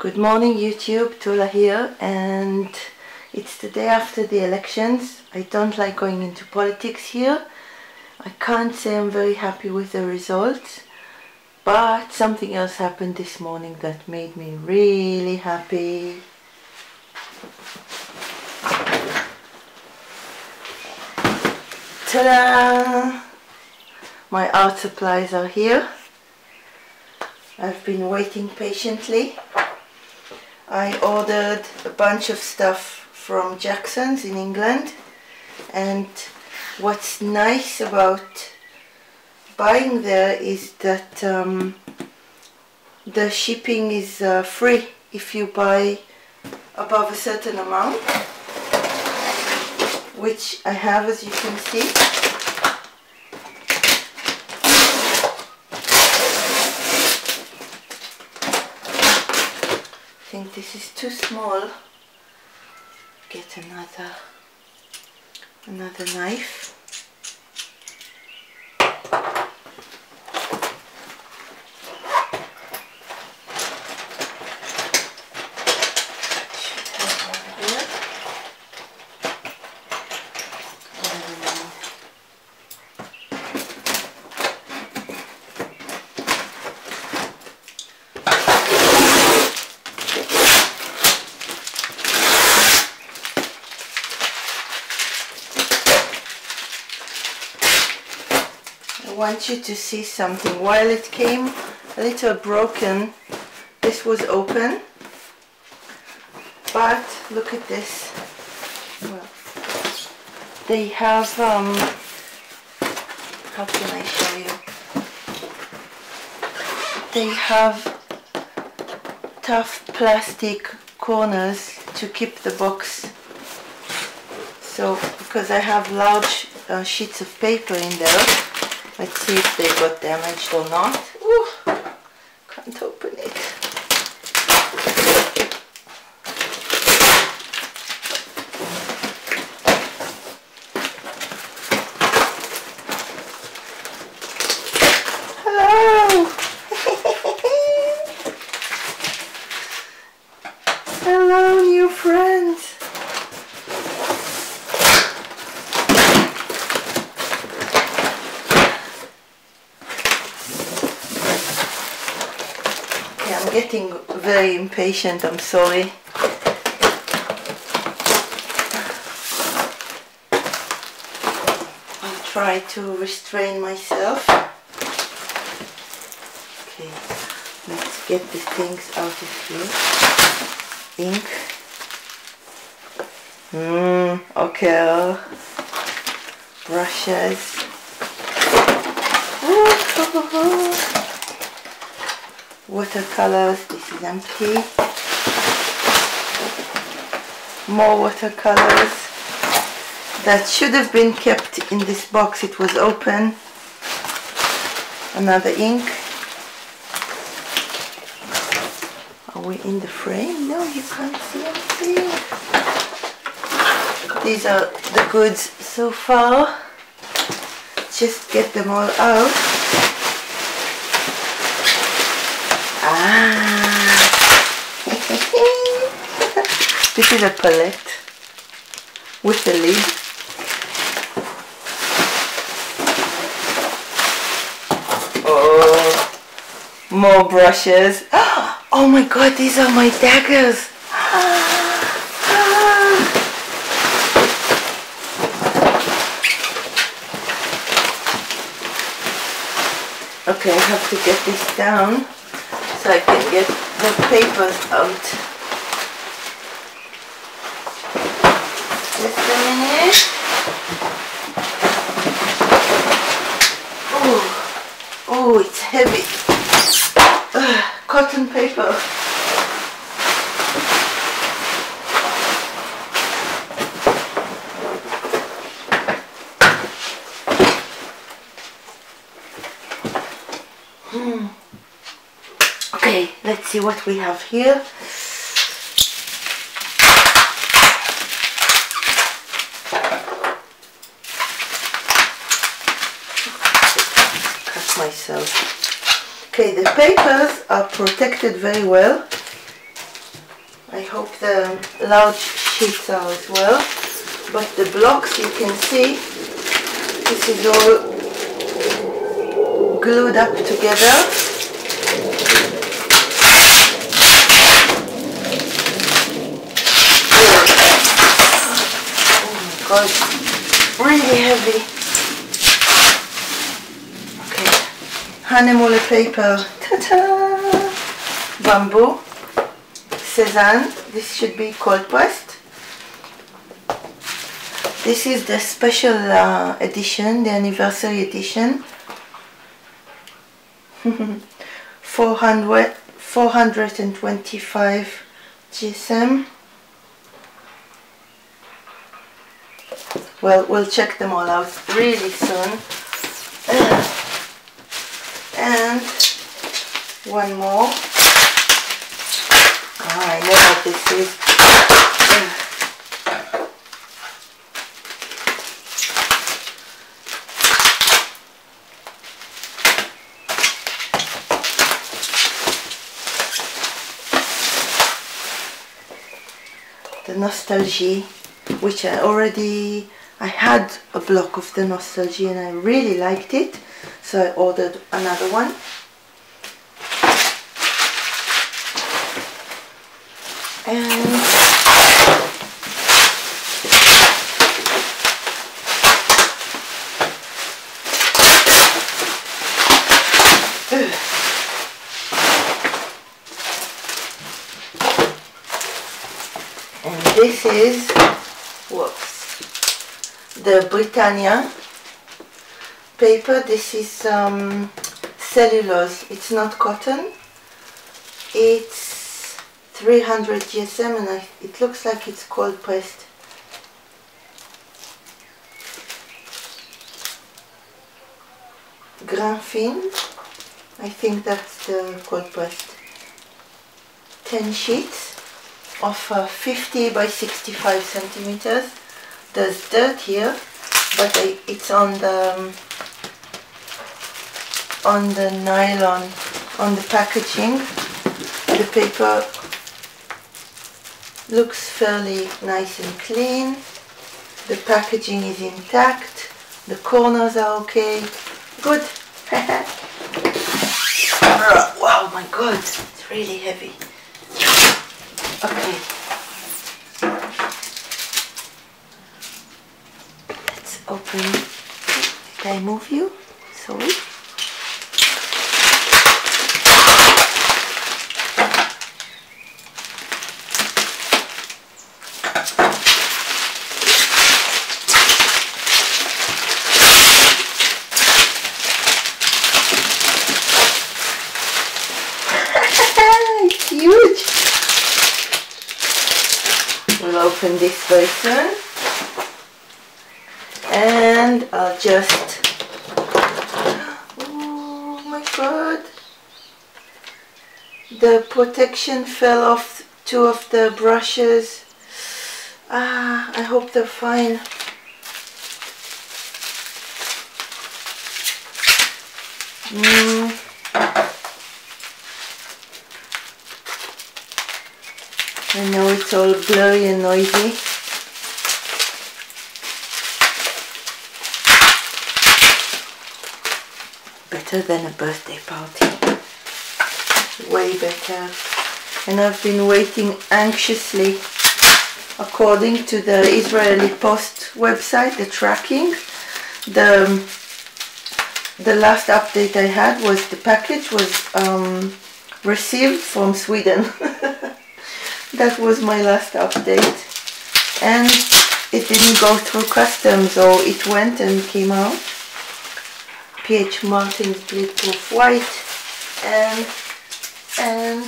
Good morning YouTube, Tulla here and it's the day after the elections. I don't like going into politics here. I can't say I'm very happy with the results but something else happened this morning that made me really happy. Ta-da! My art supplies are here. I've been waiting patiently. I ordered a bunch of stuff from Jackson's in England. And what's nice about buying there is that um, the shipping is uh, free if you buy above a certain amount which I have as you can see think this is too small. Get another another knife want you to see something. While it came a little broken, this was open. But look at this. Well, they have, um, how can I show you? They have tough plastic corners to keep the box. So, because I have large uh, sheets of paper in there, Let's see if they got damaged or not. Ooh, can't open it. Hello! Hello, new friends. I'm getting very impatient, I'm sorry. I'll try to restrain myself. Okay, let's get the things out of here. Ink. Mmm, okay. Brushes. watercolors this is empty. More watercolors that should have been kept in this box. It was open. Another ink. Are we in the frame? No you can't see anything. These are the goods so far. Just get them all out Ah. this is a palette with a lid. Oh, more brushes. Oh my god, these are my daggers. Okay, I have to get this down so I can get the papers out. Just a minute. Oh, oh, it's heavy. Uh, cotton paper. Hmm. Okay, let's see what we have here. Cut myself. Okay, the papers are protected very well. I hope the large sheets are as well. But the blocks you can see, this is all glued up together. Really heavy. Okay, Hahnemuhle paper, ta-ta! Bamboo, Cezanne, this should be cold pressed. This is the special uh, edition, the anniversary edition. 400, 425 GSM. Well, we'll check them all out really soon. Uh, and one more oh, I know what this is the Nostalgie which I already I had a block of the Nostalgie and I really liked it so I ordered another one. And and this is whoops the Britannia paper. This is um, cellulose. It's not cotton. It's 300 GSM and I, it looks like it's cold pressed. Grain fin I think that's the cold pressed. 10 sheets of uh, 50 by 65 centimeters there's dirt here but it's on the um, on the nylon, on the packaging. The paper looks fairly nice and clean. The packaging is intact. The corners are okay. Good. wow, my god, it's really heavy. Okay. Let's open. Did I move you? Sorry. Huge. We'll open this version and I'll just oh my god the protection fell off two of the brushes ah I hope they're fine mm. I know it's all blurry and noisy. Better than a birthday party. Way better. And I've been waiting anxiously according to the Israeli Post website, the tracking. The, the last update I had was the package was um, received from Sweden. that was my last update and it didn't go through customs or it went and came out PH Martin's proof white and and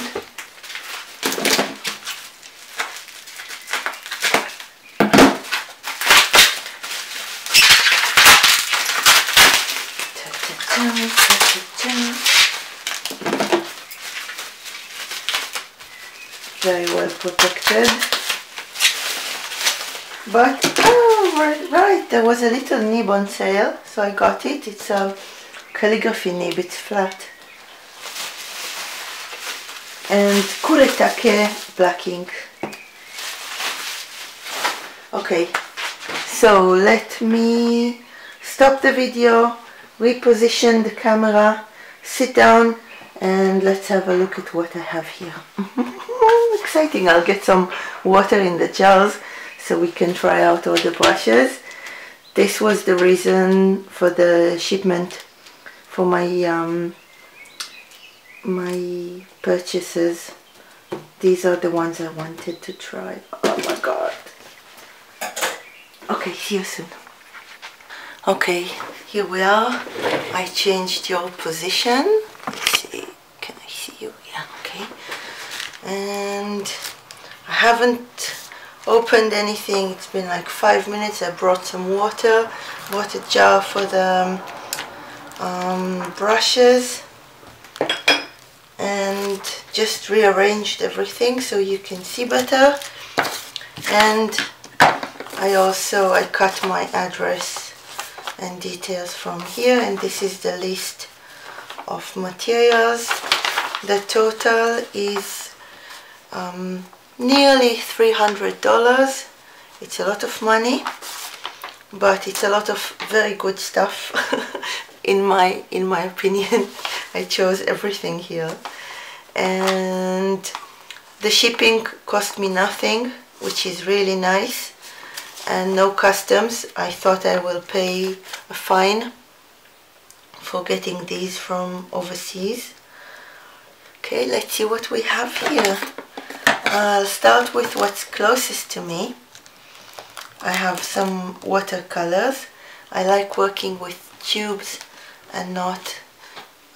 very well protected. But oh right, right there was a little nib on sale so I got it. It's a calligraphy nib it's flat and Kuretake black ink Okay, so let me stop the video, reposition the camera, sit down and let's have a look at what I have here. Exciting, I'll get some water in the jars so we can try out all the brushes. This was the reason for the shipment for my um, my purchases. These are the ones I wanted to try. Oh my god. Okay, see you soon. Okay, here we are. I changed your position. Let's see, can I see you? Yeah, okay. And I haven't opened anything. It's been like five minutes. I brought some water, water jar for the um, brushes and just rearranged everything so you can see better. And I also I cut my address and details from here and this is the list of materials. The total is um, nearly $300 it's a lot of money but it's a lot of very good stuff in my in my opinion I chose everything here and the shipping cost me nothing which is really nice and no customs. I thought I will pay a fine for getting these from overseas. Okay, let's see what we have here. I'll start with what's closest to me. I have some watercolors. I like working with tubes and not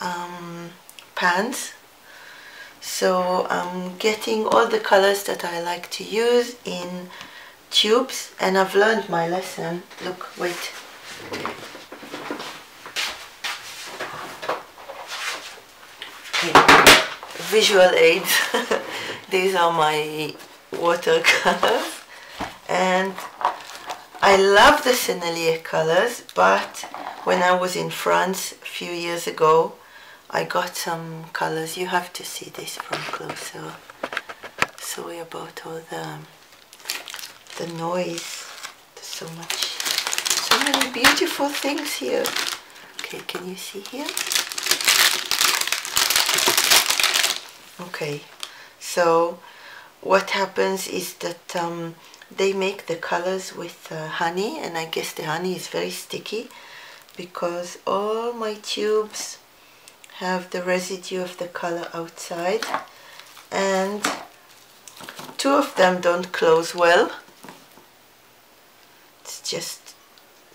um, pans. So I'm getting all the colors that I like to use in tubes and I've learned my lesson. Look, wait. Okay. Visual aids. These are my watercolors and I love the Sennelier colors but when I was in France a few years ago I got some colors. You have to see this from closer. Sorry about all the the noise. There's so much, so many beautiful things here. Okay, can you see here? Okay, so what happens is that um, they make the colors with uh, honey and I guess the honey is very sticky because all my tubes have the residue of the color outside and two of them don't close well. It's just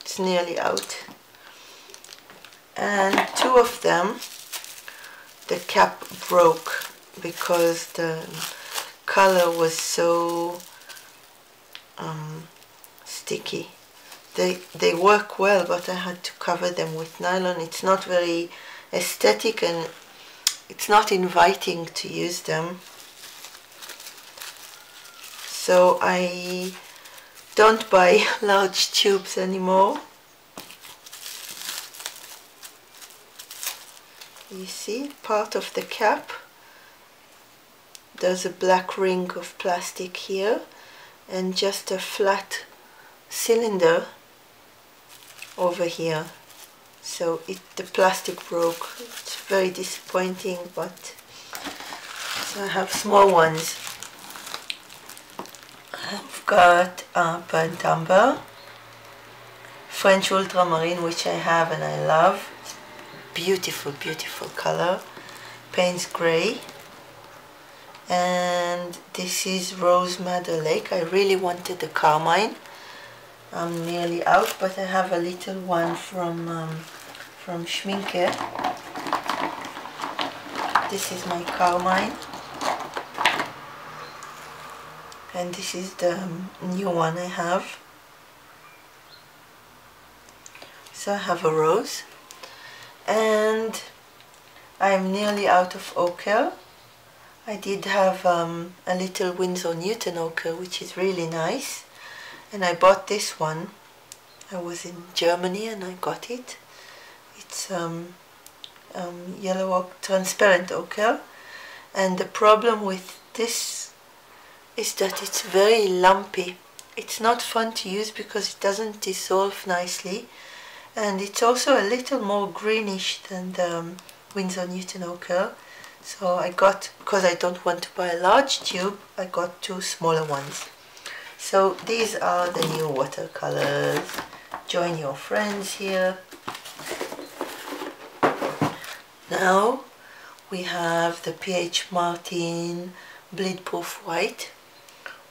it's nearly out. And two of them the cap broke because the color was so um, sticky they they work well but I had to cover them with nylon it's not very aesthetic and it's not inviting to use them so I don't buy large tubes anymore. You see part of the cap. There's a black ring of plastic here and just a flat cylinder over here. So it the plastic broke. It's very disappointing but so I have small ones. I've got a burnt umber, French ultramarine which I have and I love. Beautiful, beautiful color. Payne's Grey. And this is Rose Madder Lake. I really wanted the carmine. I'm nearly out, but I have a little one from um, from Schmincke. This is my carmine. and this is the new one I have so I have a rose and I'm nearly out of ochre I did have um, a little Winsor Newton ochre which is really nice and I bought this one. I was in Germany and I got it. It's um, um, yellow transparent ochre and the problem with this is that it's very lumpy. it's not fun to use because it doesn't dissolve nicely. And it's also a little more greenish than the um, Winsor Newton Ochre so I got, because I don't want to buy a large tube, I got two smaller ones. So these are the new watercolors. Join your friends here. Now we have the PH Martin Bleed Proof White,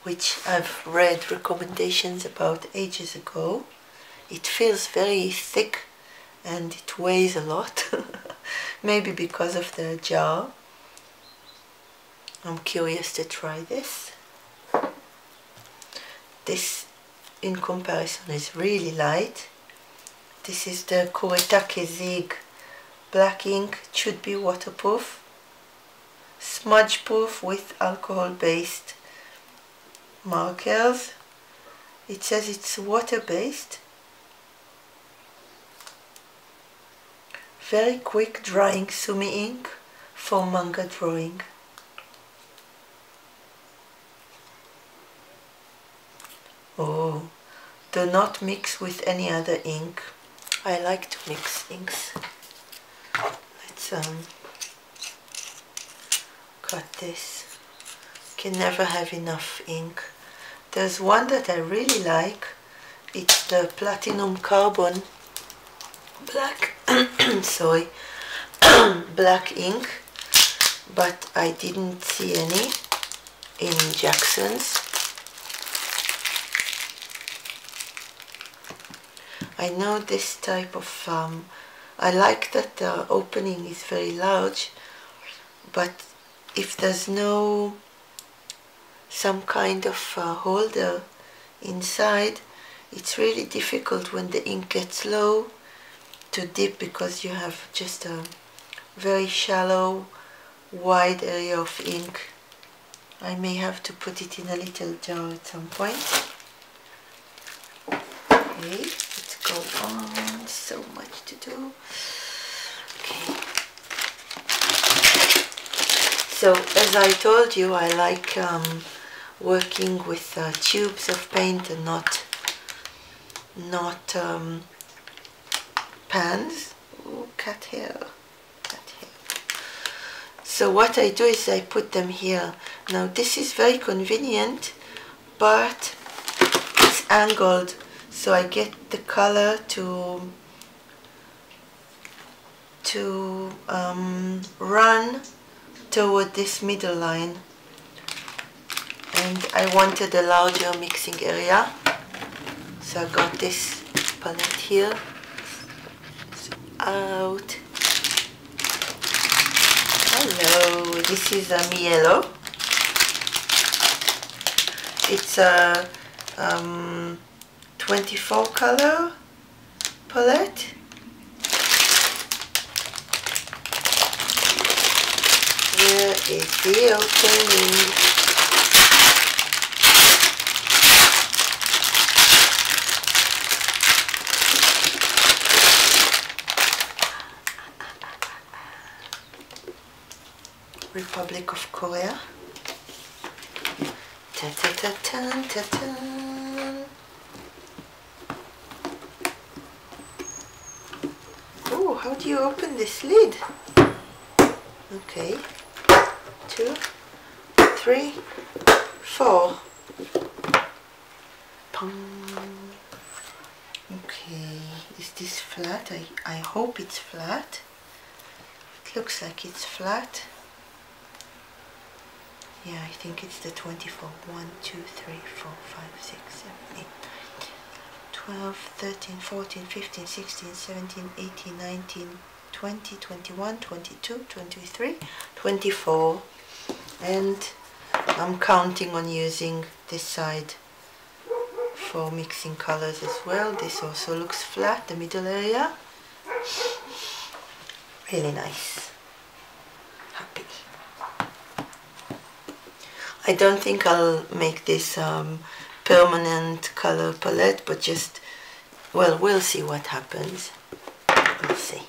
which I've read recommendations about ages ago. It feels very thick and it weighs a lot, maybe because of the jar. I'm curious to try this. This in comparison is really light. This is the Kuretake Zig black ink, should be waterproof, smudge proof with alcohol based markers. It says it's water based. Very quick drying sumi ink for manga drawing. Oh, do not mix with any other ink. I like to mix inks. Let's um, cut this. Can never have enough ink. There's one that I really like. It's the Platinum Carbon black, sorry, black ink, but I didn't see any in Jackson's. I know this type of, um, I like that the opening is very large, but if there's no some kind of uh, holder inside, it's really difficult when the ink gets low to dip because you have just a very shallow wide area of ink. I may have to put it in a little jar at some point. Okay go on. So much to do. Okay. So as I told you, I like um, working with uh, tubes of paint and not not um, pans. Ooh, cat hair. Cat hair. So what I do is I put them here. Now this is very convenient, but it's angled so I get the color to to um, run toward this middle line. And I wanted a larger mixing area. So I got this palette here. So out. Hello this is a Mijello it's a um, 24 color palette. Here is the opening. Republic of Korea. Ta ta ta ta ta ta how do you open this lid? Okay, two, three, four. Pong. Okay, is this flat? I, I hope it's flat. It looks like it's flat. Yeah, I think it's the 24. 1, 2, 3, 4, 5, 6, 7, 8. 12, 13, 14, 15, 16, 17, 18, 19, 20, 21, 22, 23, 24 and I'm counting on using this side for mixing colors as well. This also looks flat, the middle area. Really nice. Happy. I don't think I'll make this um, permanent color palette but just well we'll see what happens. We'll see.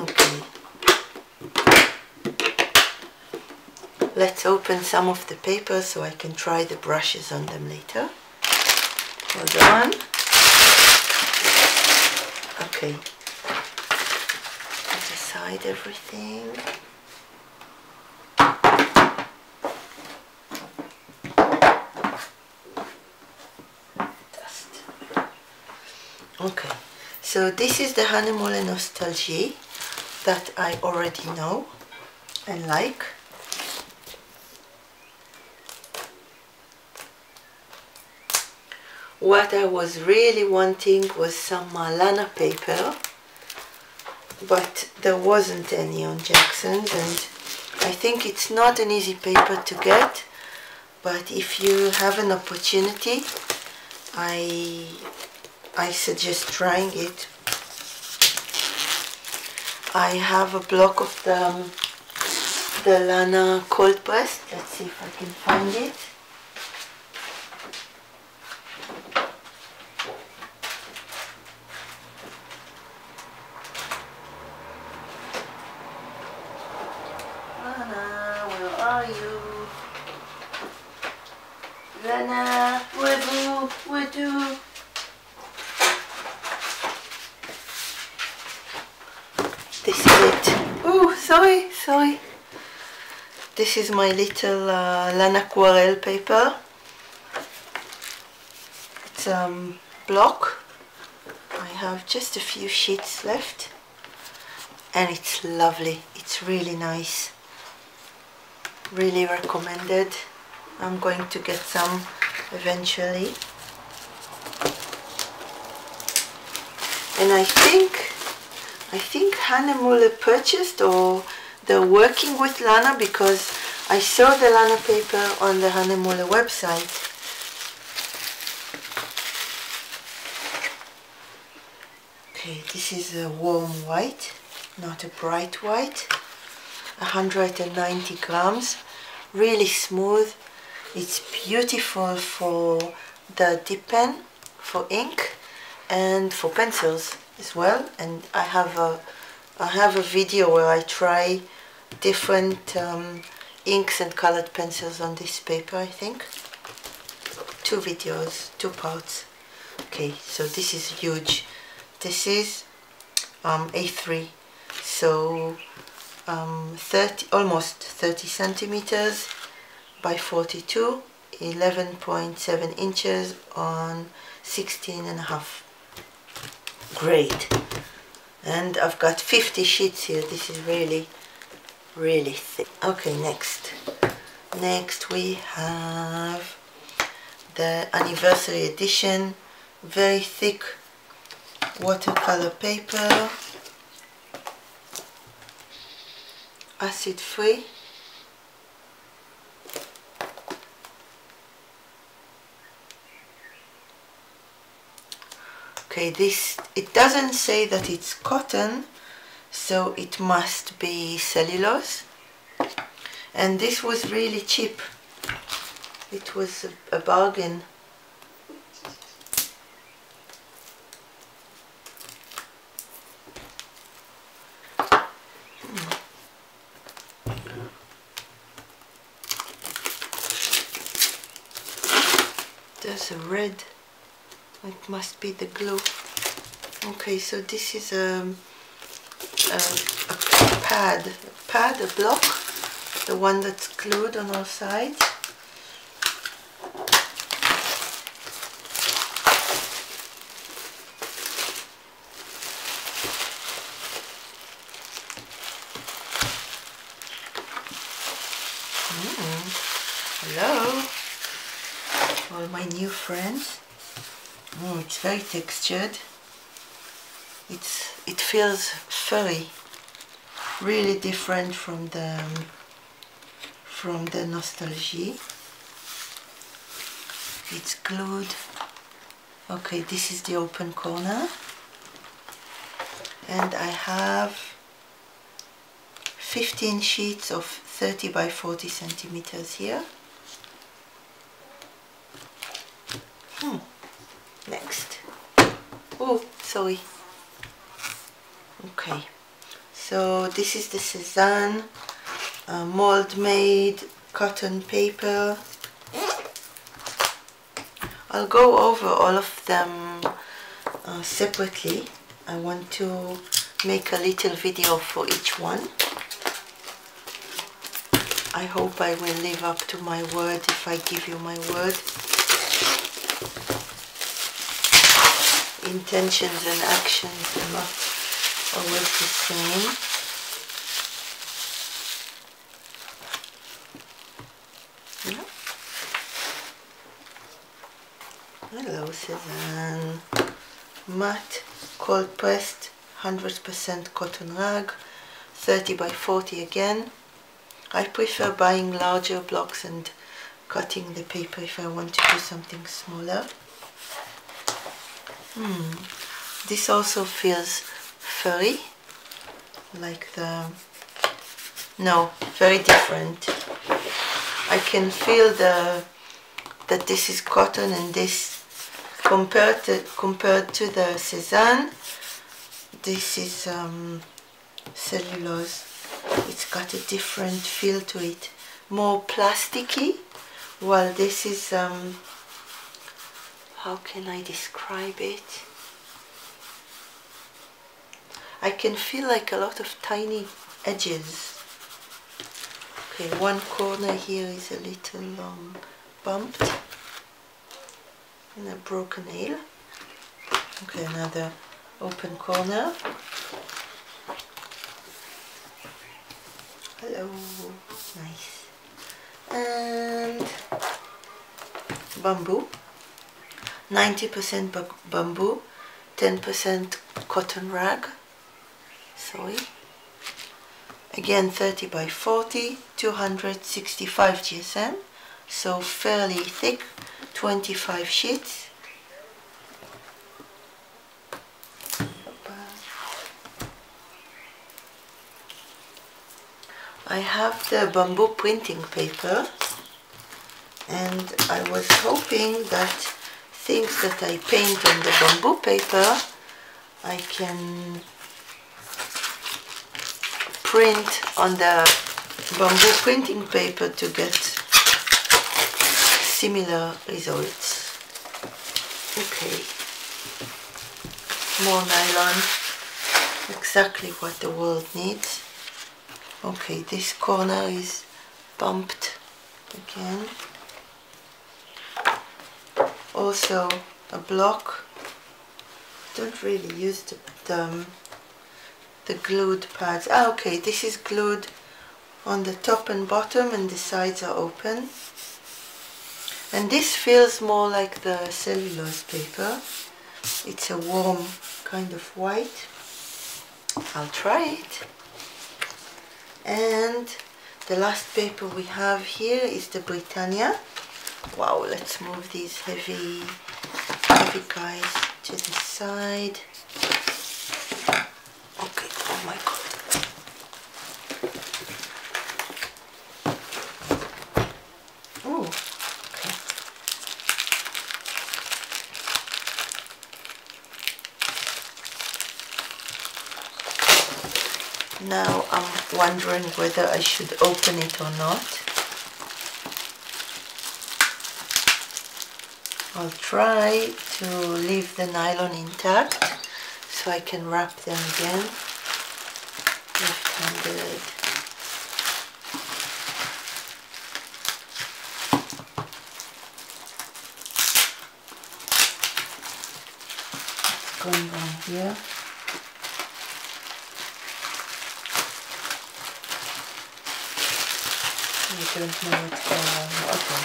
Okay. Let's open some of the papers so I can try the brushes on them later. Hold on. Okay. Put aside everything okay. So this is the Hahnemühle Nostalgie that I already know and like. What I was really wanting was some Lana paper but there wasn't any on Jackson's and I think it's not an easy paper to get but if you have an opportunity I I suggest trying it I have a block of the the Lana cold press. let's see if I can find it Lana, where are you? Lana, where do, where do? This is it. Oh, sorry, sorry. This is my little uh, Lana Aquarelle paper. It's a um, block. I have just a few sheets left and it's lovely. It's really nice. Really recommended. I'm going to get some eventually. And I think I think Hahnemühle purchased or they're working with Lana because I saw the Lana paper on the Hahnemühle website. Okay, this is a warm white, not a bright white. 190 grams, really smooth. It's beautiful for the dip pen, for ink and for pencils as well and I have a I have a video where I try different um, inks and colored pencils on this paper I think. Two videos two parts. Okay so this is huge. This is um, A3 so um, 30 almost 30 centimeters by 42 11.7 inches on 16 and a half. Great. And I've got 50 sheets here. This is really really thick. Okay next. Next we have the anniversary edition. Very thick watercolor paper. Acid free. Okay this it doesn't say that it's cotton so it must be cellulose. And this was really cheap. It was a, a bargain. There's a red. It must be the glue. Okay so this is a, a, Um, a pad a pad a block the one that's glued on all sides. Hello, all my new friends. Oh, it's very textured. It's it feels furry, really different from the from the Nostalgie. It's glued. Okay, this is the open corner, and I have 15 sheets of 30 by 40 centimeters here. Hmm next oh sorry okay so this is the Cezanne uh, mold made cotton paper I'll go over all of them uh, separately. I want to make a little video for each one. I hope I will live up to my word if I give you my word. Intentions and actions always the same. Hello Suzanne. Matte cold pressed 100% cotton rag 30 by 40 again. I prefer buying larger blocks and cutting the paper if I want to do something smaller. Hmm. This also feels furry, like the... No, very different. I can feel the that this is cotton and this compared to compared to the Cezanne this is um, cellulose it's got a different feel to it more plasticky while this is um, how can I describe it I can feel like a lot of tiny edges. Okay one corner here is a little um, bumped and a broken nail. Okay another open corner. Hello nice. And bamboo. 90% bamboo 10% cotton rag sorry. Again 30 by 40 265 GSM so fairly thick 25 sheets. I have the bamboo printing paper and I was hoping that things that I paint on the bamboo paper I can print on the bamboo printing paper to get similar results. Okay, more nylon, exactly what the world needs. Okay, this corner is bumped again. Also a block. Don't really use the, the, the glued pads. Ah, okay, this is glued on the top and bottom and the sides are open. And this feels more like the cellulose paper. It's a warm kind of white. I'll try it. And the last paper we have here is the Britannia. Wow let's move these heavy heavy guys to the side okay oh my god Now I'm wondering whether I should open it or not. I'll try to leave the nylon intact so I can wrap them again left-handed. going on here. I don't know what's going on. Okay.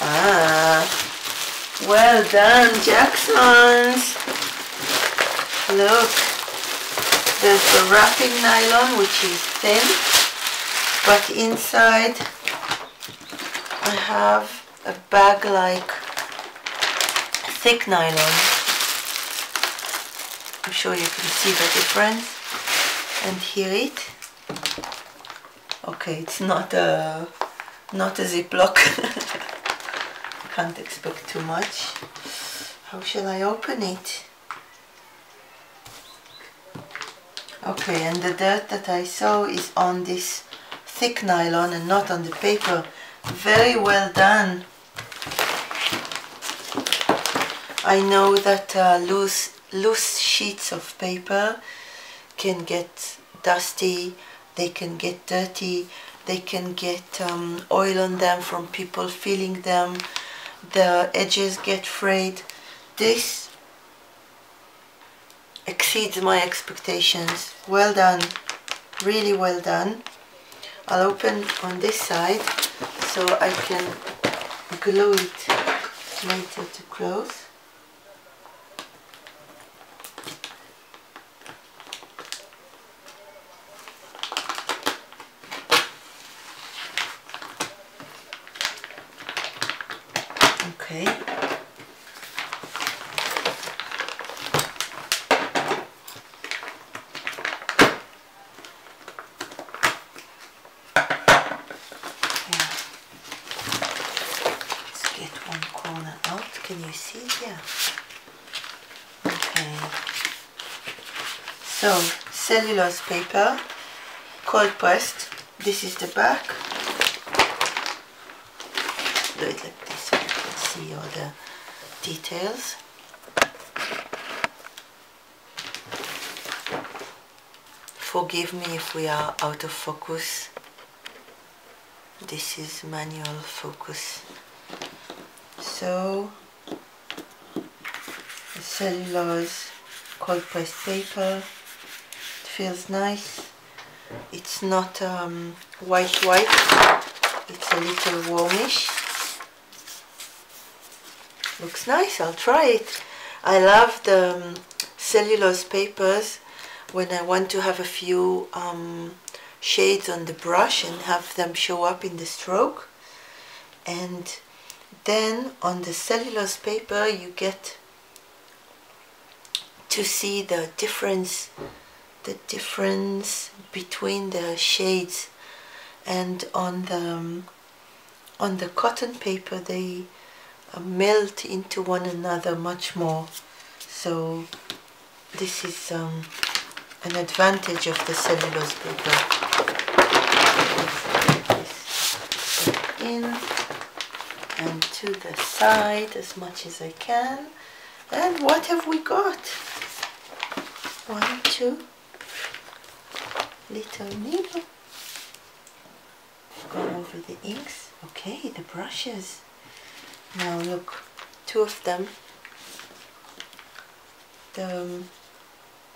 Ah, done, Jacksons. Look, there's the wrapping nylon, which is thin, but inside I have a bag like thick nylon. I'm sure you can see the difference. And hear it. Okay it's not a not a ziplock can't expect too much how shall I open it Okay, and the dirt that I saw is on this thick nylon and not on the paper. Very well done. I know that uh, loose, loose sheets of paper can get dusty, they can get dirty, they can get um, oil on them from people feeling them, the edges get frayed. This exceeds my expectations. Well done, really well done. I'll open on this side so I can glue it later to close. Okay. Can you see here? Okay. So, cellulose paper, cold pressed. This is the back. Do it like this so you can see all the details. Forgive me if we are out of focus. This is manual focus. So cellulose cold pressed paper. It feels nice. It's not um, white white, it's a little warmish. Looks nice, I'll try it. I love the um, cellulose papers when I want to have a few um, shades on the brush and have them show up in the stroke. And then on the cellulose paper you get to see the difference the difference between the shades. And on the um, on the cotton paper they uh, melt into one another much more. So this is um, an advantage of the cellulose paper. In and to the side as much as I can. And what have we got one, two, little needle. Go over the inks. Okay, the brushes. Now look, two of them. The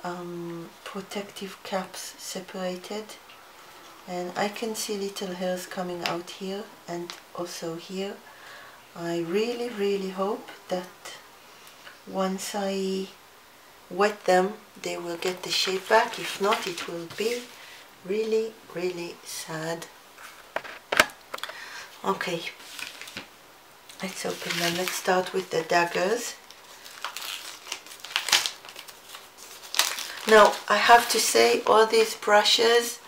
um, protective caps separated and I can see little hairs coming out here and also here. I really really hope that once I wet them they will get the shape back. If not it will be really really sad. Okay let's open them. Let's start with the daggers. Now I have to say all these brushes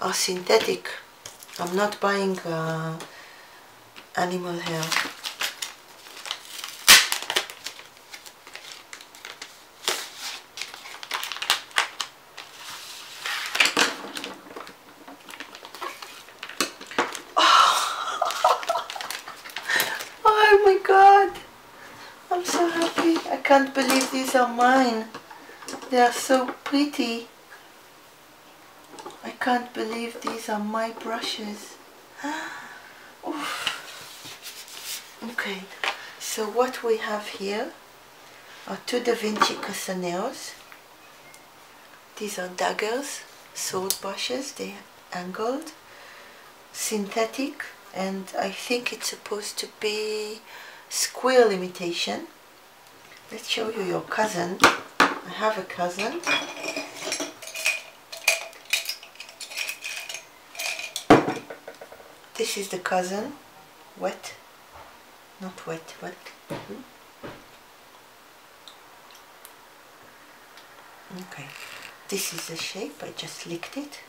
are synthetic. I'm not buying uh, animal hair can't believe these are mine. They are so pretty. I can't believe these are my brushes. okay, so what we have here are two Da Vinci Casaneos. These are daggers, sword brushes, they're angled, synthetic, and I think it's supposed to be squirrel imitation. Let's show you your cousin. I have a cousin. This is the cousin. Wet. Not wet, wet. Okay. This is the shape. I just licked it.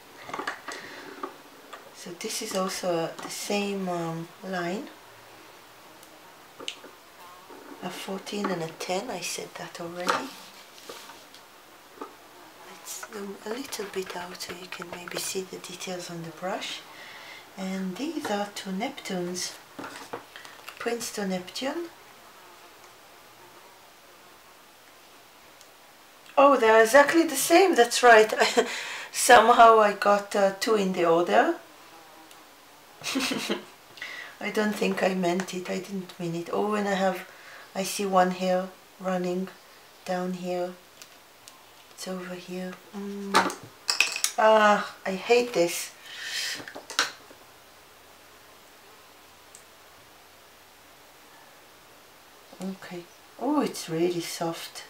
So this is also the same um, line a 14 and a 10 I said that already let's a little bit out so you can maybe see the details on the brush. And these are two Neptunes. Princeton Neptune. Oh, they're exactly the same, that's right. Somehow I got uh, two in the order. I don't think I meant it, I didn't mean it. Oh, and I have, I see one hair running down here. It's over here. Mm. Ah, I hate this. Okay. Oh, it's really soft.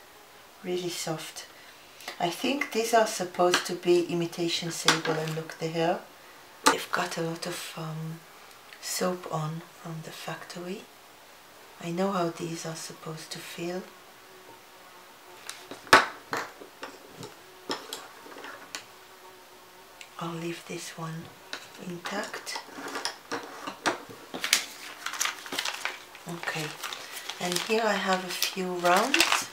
Really soft. I think these are supposed to be imitation sable and look the hair. They've got a lot of um, soap on from the factory. I know how these are supposed to feel. I'll leave this one intact. Okay, and here I have a few rounds,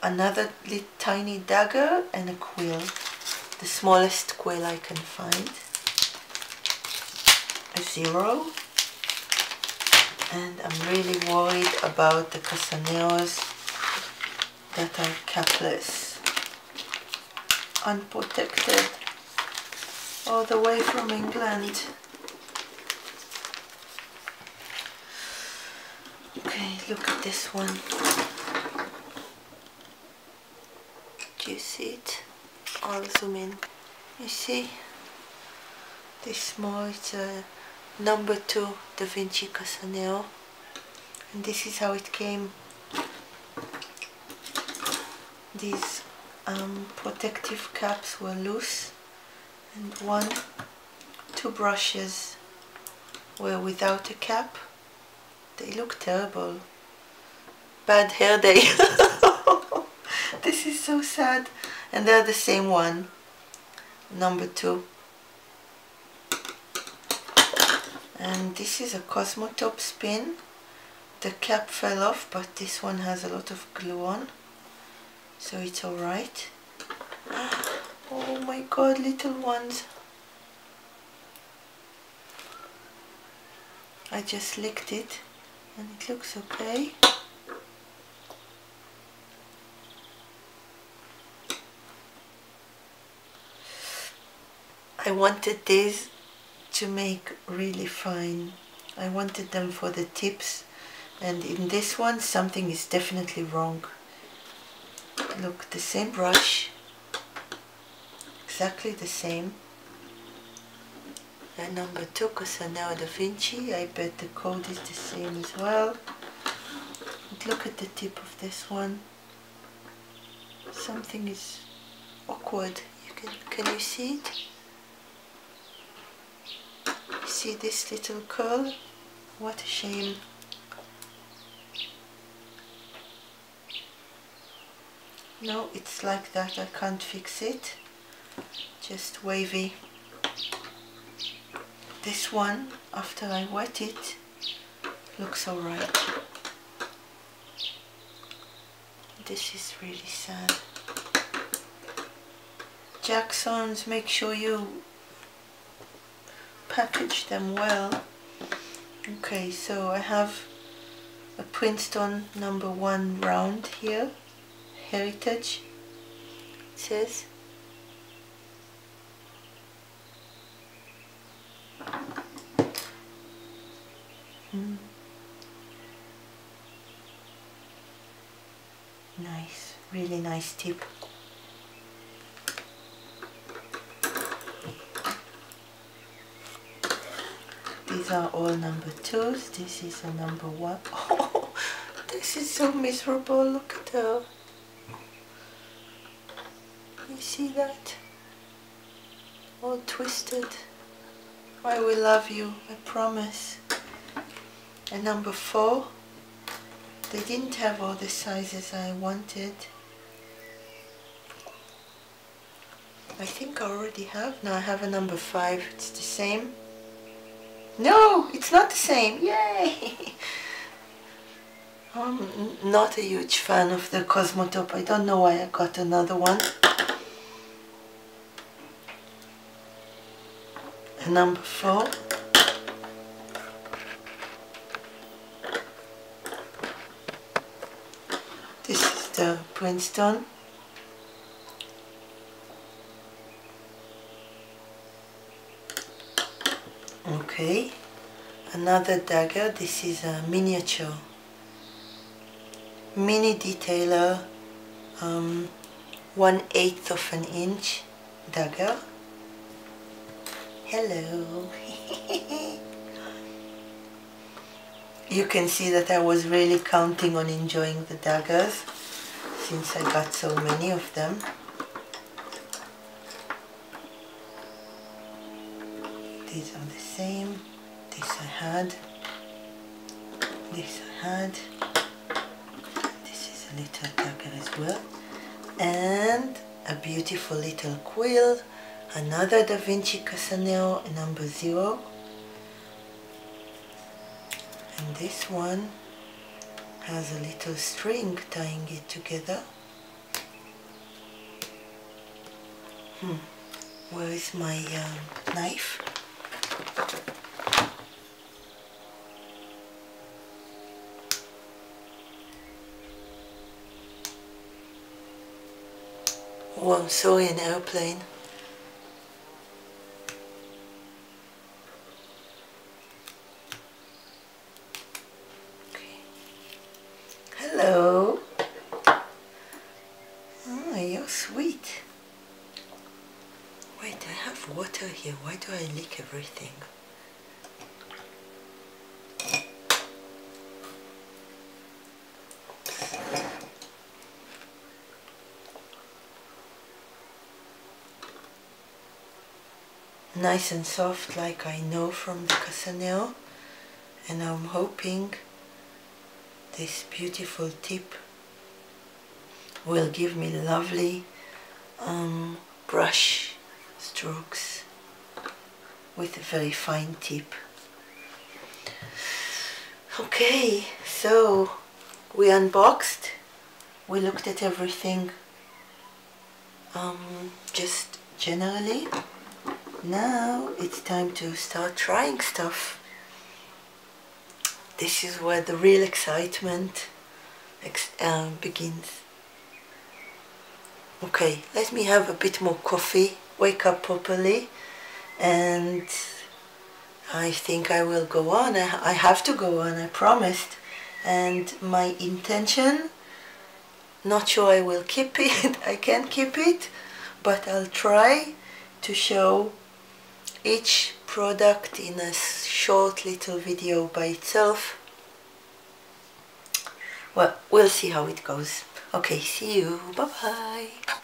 another little tiny dagger and a quill, the smallest quill I can find, a zero, and I'm really worried about the Casaneos that are capless, unprotected, all the way from England. Okay, look at this one. Do you see it? I'll zoom in. You see? This small, it's a number two Da Vinci Casaneo. And this is how it came. These um, protective caps were loose and one, two brushes were without a cap they look terrible. Bad hair day. this is so sad. And they're the same one. Number two. And this is a Cosmotop spin. The cap fell off, but this one has a lot of glue on. So it's alright. Oh my god, little ones. I just licked it and it looks okay. I wanted these to make really fine. I wanted them for the tips and in this one something is definitely wrong. Look, the same brush, exactly the same. And number two, Casaneo da Vinci. I bet the code is the same as well. Look at the tip of this one. Something is awkward. You can can you see it? See this little curl? What a shame. No, it's like that. I can't fix it. Just wavy this one after I wet it looks alright this is really sad Jackson's make sure you package them well okay so I have a Princeton number one round here heritage it says Mm. Nice, really nice tip. These are all number twos. This is a number one. Oh, this is so miserable. Look at her. You see that? All twisted. I will love you, I promise. And number four, they didn't have all the sizes I wanted. I think I already have. Now I have a number five. It's the same. No, it's not the same. Yay! I'm not a huge fan of the Cosmotop. I don't know why I got another one. Number four. This is the Princeton. Okay. Another dagger. This is a miniature. Mini detailer um, one eighth of an inch dagger. Hello. You can see that I was really counting on enjoying the daggers since I got so many of them. These are the same. This I had. This I had. This is a little dagger as well. And a beautiful little quill. Another Da Vinci Casaneo number zero. And this one has a little string tying it together. Hmm. where is my um, knife Oh, I'm sorry, an airplane. Hello. Oh, you're sweet. Wait, I have water here. Why do I leak everything? Nice and soft like I know from the Casaneo and I'm hoping this beautiful tip will give me lovely um, brush strokes with a very fine tip. Okay, so we unboxed, we looked at everything um, just generally now it's time to start trying stuff. This is where the real excitement ex uh, begins. Okay, let me have a bit more coffee, wake up properly, and I think I will go on. I, I have to go on, I promised. And my intention, not sure I will keep it, I can't keep it, but I'll try to show each product in a short little video by itself. Well, we'll see how it goes. Okay, see you. Bye-bye.